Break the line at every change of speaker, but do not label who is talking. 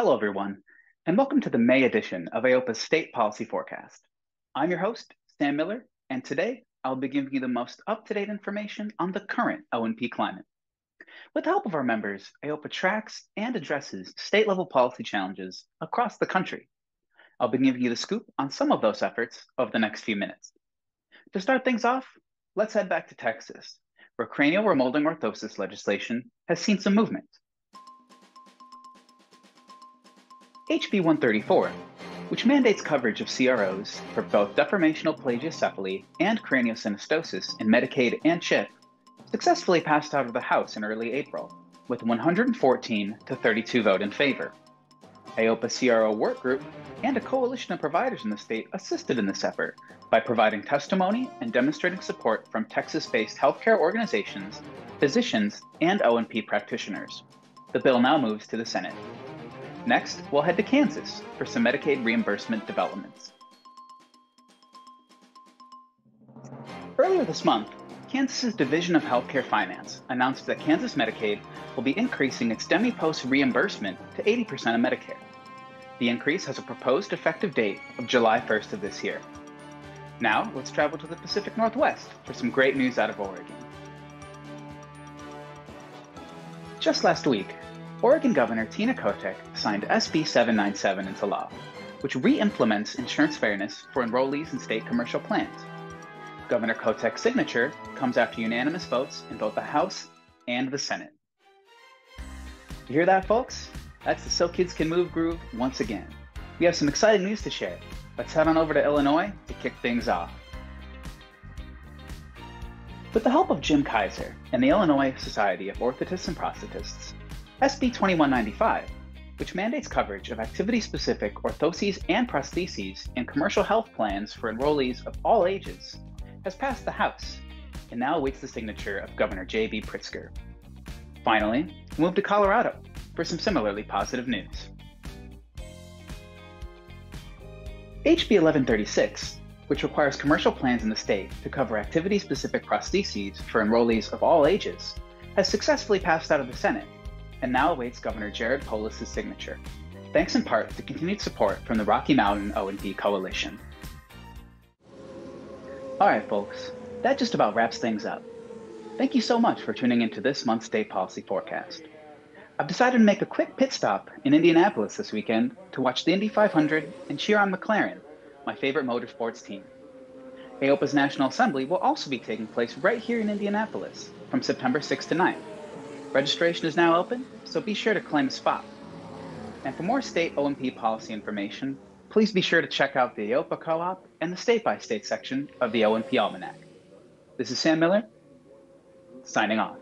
Hello, everyone, and welcome to the May edition of AOPA's State Policy Forecast. I'm your host, Sam Miller, and today I'll be giving you the most up-to-date information on the current O&P climate. With the help of our members, AOPA tracks and addresses state-level policy challenges across the country. I'll be giving you the scoop on some of those efforts over the next few minutes. To start things off, let's head back to Texas, where cranial remolding orthosis legislation has seen some movement. HB 134, which mandates coverage of CROs for both deformational plagiocephaly and craniosynostosis in Medicaid and CHIP, successfully passed out of the House in early April, with 114 to 32 vote in favor. AOPA CRO work group and a coalition of providers in the state assisted in this effort by providing testimony and demonstrating support from Texas-based healthcare organizations, physicians, and O&P practitioners. The bill now moves to the Senate. Next, we'll head to Kansas for some Medicaid reimbursement developments. Earlier this month, Kansas's Division of Healthcare Finance announced that Kansas Medicaid will be increasing its DMEPOS reimbursement to 80% of Medicare. The increase has a proposed effective date of July 1st of this year. Now, let's travel to the Pacific Northwest for some great news out of Oregon. Just last week, Oregon Governor Tina Kotek signed SB 797 into law, which re implements insurance fairness for enrollees in state commercial plans. Governor Kotek's signature comes after unanimous votes in both the House and the Senate. You hear that, folks? That's the So Kids Can Move groove once again. We have some exciting news to share. Let's head on over to Illinois to kick things off. With the help of Jim Kaiser and the Illinois Society of Orthotists and Prosthetists, SB 2195, which mandates coverage of activity specific orthoses and prostheses in commercial health plans for enrollees of all ages, has passed the House and now awaits the signature of Governor J.B. Pritzker. Finally, we move to Colorado for some similarly positive news. HB 1136, which requires commercial plans in the state to cover activity specific prostheses for enrollees of all ages, has successfully passed out of the Senate and now awaits Governor Jared Polis' signature, thanks in part to continued support from the Rocky Mountain O&P Coalition. All right, folks, that just about wraps things up. Thank you so much for tuning into this month's state policy forecast. I've decided to make a quick pit stop in Indianapolis this weekend to watch the Indy 500 and cheer on McLaren, my favorite motorsports team. AOPA's National Assembly will also be taking place right here in Indianapolis from September 6th to 9th. Registration is now open, so be sure to claim a spot. And for more state O&P policy information, please be sure to check out the AOPA Co-op and the state-by-state section of the O&P Almanac. This is Sam Miller, signing off.